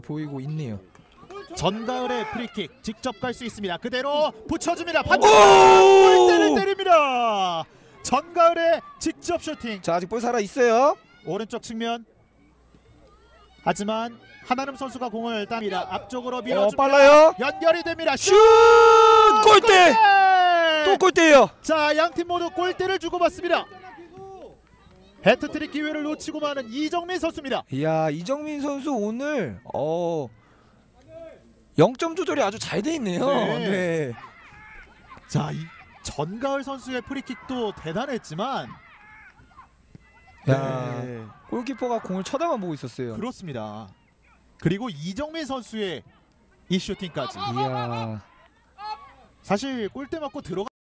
보이고 있네요. 전가을의 프리킥 직접 갈 수 있습니다. 그대로 붙여줍니다. 골대를 때립니다. 전가을의 직접 슈팅 자 아직 볼 살아 있어요. 오른쪽 측면. 하지만 한아름 선수가 공을 땁니다. 앞쪽으로 어 밀어줍니다. 빨라요. 연결이 됩니다. 슛! 슛! 골대! 또 골대예요. 자, 양 팀 모두 골대를 주고받습니다. 해트트릭 기회를 놓치고 마는 이정민 선수입니다. 이야 이정민 선수 오늘 어 0점 조절이 아주 잘 돼 있네요. 네. 네. 자, 이 전가을 선수의 프리킥도 대단했지만 야 네, 골키퍼가 공을 쳐다만 보고 있었어요. 그렇습니다. 그리고 이정민 선수의 이 슈팅까지 이야 사실 골대 맞고 들어가